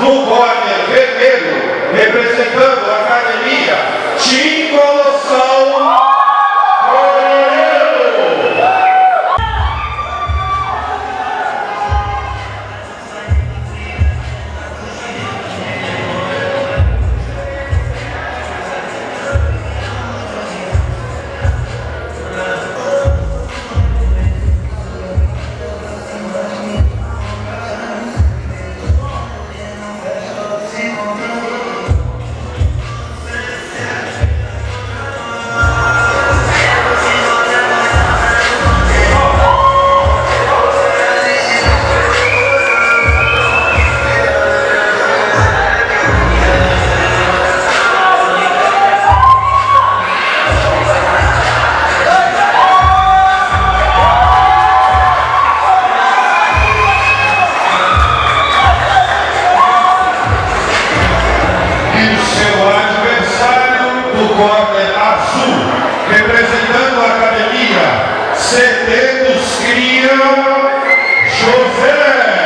no corner vermelho, representando a Chauffeur.